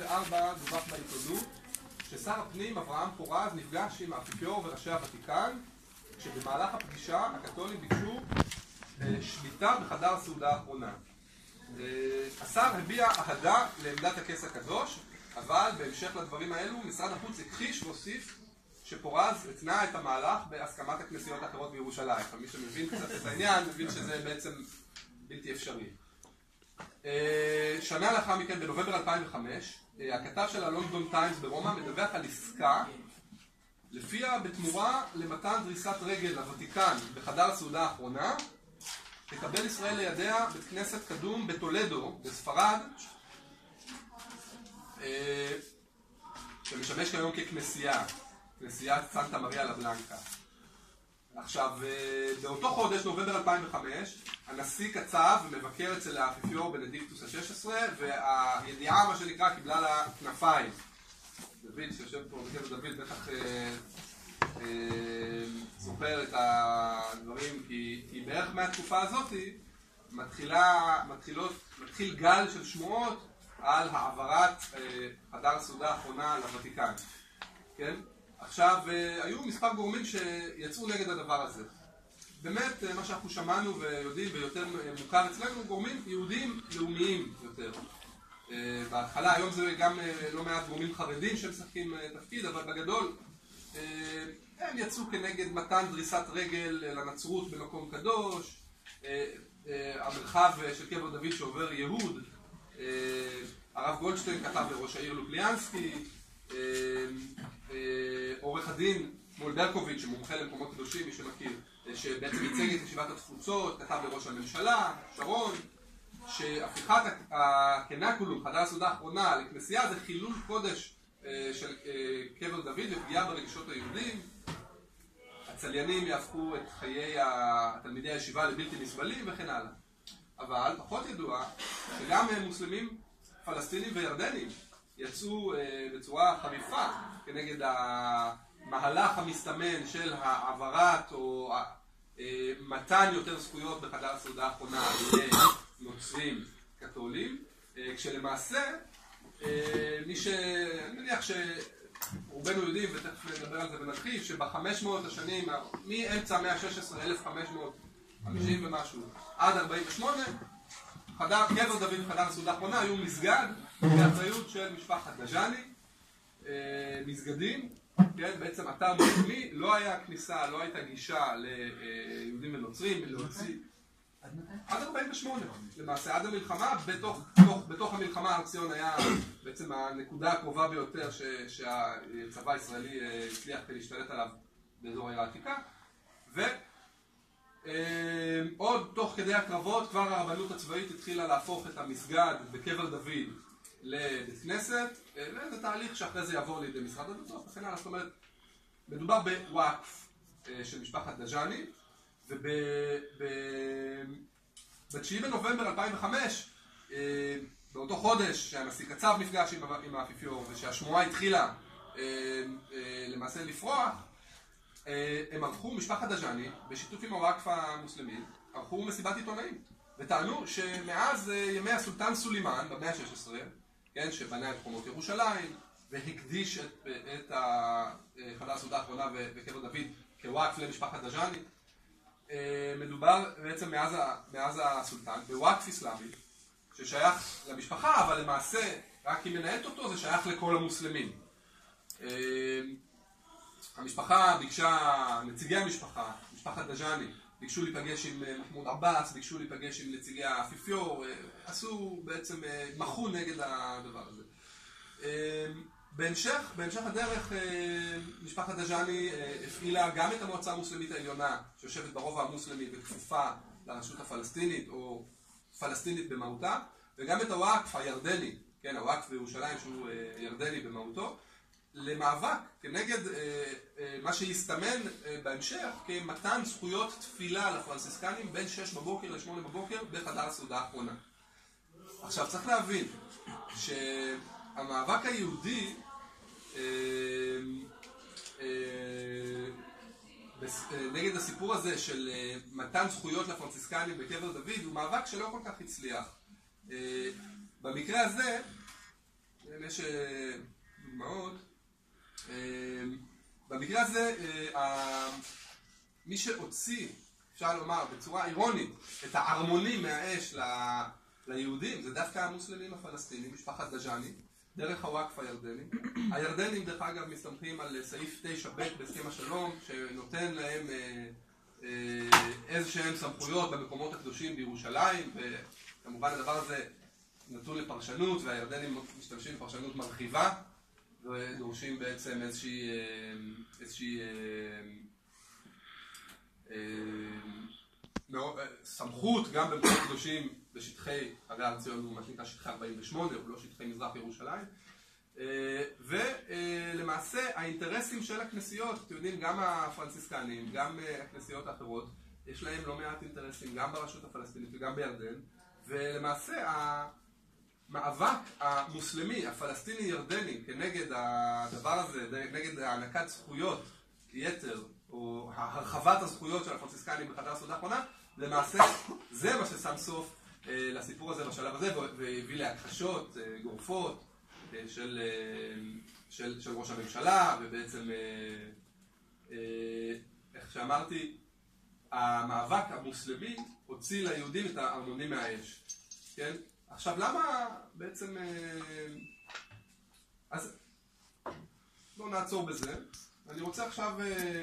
2004 דווח בעיתונות ששר הפנים אברהם פורז נפגש עם האפיפיור וראשי הוותיקן כשבמהלך הפגישה הקתולים ביקשו שליטה בחדר הסעודה האחרונה. השר הביע אהדה לעמדת הכס הקדוש, אבל בהמשך לדברים האלו משרד החוץ הכחיש והוסיף שפורז התנה את המהלך בהסכמת הכנסיות האחרות בירושלים. מי שמבין קצת את העניין מבין שזה בעצם בלתי אפשרי. שנה לאחר מכן, בנובמבר 2005, הכתב של הלונדון טיימס ברומא מדווח על עסקה לפיה בתמורה למתן דריסת רגל לוותיקן בחדר הסעודה האחרונה תקבל ישראל לידיה בית כנסת קדום בטולדו, בספרד שמשמש כיום ככנסייה, כנסיית סנטה מריה לבלנקה. עכשיו, באותו חודש, נובמבר 2005, הנשיא קצב ומבקר אצל האפיפיור בנדיקטוס ה-16 והידיעה, מה שנקרא, קיבלה לה כנפיים. דוד שיושב פה, בקבר דוד, בטח זוכר את הדברים, כי, כי בערך מהתקופה הזאת מתחילה, מתחילות, מתחיל גל של שמועות על העברת חדר הסעודה האחרונה לוותיקן, כן? עכשיו, היו מספר גורמים שיצאו נגד הדבר הזה. באמת, מה שאנחנו שמענו ויודעים ויותר מוכר אצלנו, גורמים יהודיים לאומיים יותר. בהתחלה, היום זה גם לא מעט גורמים חרדים שמשחקים תפקיד, אבל בגדול הם יצאו כנגד מתן דריסת רגל לנצרות במקום קדוש, המרחב של קבר דוד שעובר יהוד, הרב גולדשטיין כתב לראש העיר לופליאנסקי, עורך הדין מול ברקוביץ' שמומחה למקומות קדושים, מי שמכיר, שבעצם ייצג את ישיבת התפוצות, כתב לראש הממשלה, שרון, שהפיכת הקנקולום, חדר הסעודה האחרונה, לכנסייה זה חילול קודש של קבר דוד ופגיעה ברגשות היהודים. הצליינים יהפכו את חיי תלמידי הישיבה לבלתי נסבלים וכן הלאה. אבל פחות ידוע שגם מוסלמים פלסטינים וירדנים יצאו בצורה חריפה כנגד המהלך המסתמן של העברת או מתן יותר זכויות בחדר הסעודה האחרונה לנוצרים קתולים, כשלמעשה מי ש... אני מניח שרובנו יודעים, ותכף נדבר על זה ונרחיב, שבחמש מאות השנים, מאמצע המאה ה-16, 1550 ומשהו, עד 48, חדר, קבר דוד וחדר הסעודה האחרונה היו מסגד באחריות של משפחת דז'אני, מסגדים, כן, בעצם אתר מוסלמי, לא היה כניסה, לא הייתה גישה ליהודים ונוצרים, להוציא... עד 48, למעשה עד המלחמה, בתוך, בתוך, בתוך המלחמה הר ציון היה בעצם הנקודה הקרובה ביותר שהצבא הישראלי הצליח להשתלט עליו באזור העיר העתיקה ועוד תוך כדי הקרבות כבר הרבנות הצבאית התחילה להפוך את המסגד בקבר דוד לבית כנסת וזה תהליך שאחרי זה יעבור לידי משרד הדתות וכן הלאה, זאת אומרת מדובר בוואקף של משפחת דז'אני וב-9 בנובמבר 2005, באותו חודש שהנשיא קצב נפגש עם האפיפיור ושהשמועה התחילה למעשה לפרוח, הם ערכו, משפחת דז'אני, בשיתוף עם הוואקף המוסלמי, ערכו מסיבת עיתונאים וטענו שמאז ימי הסולטן סולימאן במאה ה-16, כן, שבנה את חומות ירושלים והקדיש את חדר הסעודה האחרונה וקבר דוד כוואקף למשפחת דז'אני מדובר בעצם מאז, מאז הסולטן בוואקף איסלאמי ששייך למשפחה אבל למעשה רק היא מנהלת אותו זה שייך לכל המוסלמים המשפחה ביקשה, נציגי המשפחה, משפחת דז'אני ביקשו להיפגש עם מחמוד עבאס, ביקשו להיפגש עם נציגי האפיפיור עשו בעצם, מחו נגד הדבר הזה. בהמשך, בהמשך הדרך משפחת דז'אני הפעילה גם את המועצה המוסלמית העליונה שיושבת ברובע המוסלמי וכפופה לרשות הפלסטינית או פלסטינית במהותה וגם את הוואקף הירדני, כן, הוואקף בירושלים שהוא ירדני במהותו למאבק כנגד מה שיסתמן בהמשך כמתן זכויות תפילה לפרנסיסקנים בין 6 בבוקר ל-8 בבוקר בחדר הסעודה האחרונה עכשיו צריך להבין שהמאבק היהודי נגד הסיפור הזה של מתן זכויות לפרנסיסקנים בקבר דוד הוא מאבק שלא כל כך הצליח במקרה הזה יש אה, דוגמאות. אה, במקרה הזה, אה, מי שהוציא, אפשר לומר בצורה אירונית, את הערמונים מהאש ליהודים, זה דווקא המוסלמים הפלסטינים, משפחת דג'אני, דרך הוואקף הירדני. הירדנים, דרך אגב, מסתמכים על סעיף 9ב' בהסכם השלום, שנותן להם אה, אה, איזה שהם סמכויות במקומות הקדושים בירושלים, וכמובן הדבר הזה נתון לפרשנות, והירדנים משתמשים בפרשנות מרחיבה, ודורשים בעצם איזושהי, אה, איזושהי אה, אה, מאו- אה, סמכות גם במקומות קדושים בשטחי הר ציון, הוא מה שנקרא שטחי 48, הוא לא שטחי מזרח ירושלים. אה, ולמעשה האינטרסים של הכנסיות, אתם יודעים, גם הפרנסיסקנים, גם אה, הכנסיות האחרות, יש להם לא מעט אינטרסים, גם ברשות הפלסטינית וגם בירדן, ולמעשה המאבק המוסלמי, הפלסטיני-ירדני, כנגד הדבר הזה, נגד הענקת זכויות יתר, או הרחבת הזכויות של הפרנסיסקנים בחדר הסעודה האחרונה, למעשה זה מה ששם סוף אה, לסיפור הזה בשלב הזה, והביא להכחשות אה, גורפות אה, של, של, של ראש הממשלה, ובעצם, איך שאמרתי, המאבק המוסלמי הוציא ליהודים את הארמונים מהאש, כן? עכשיו למה בעצם... אה, אז בואו נעצור בזה. אני רוצה עכשיו... אה,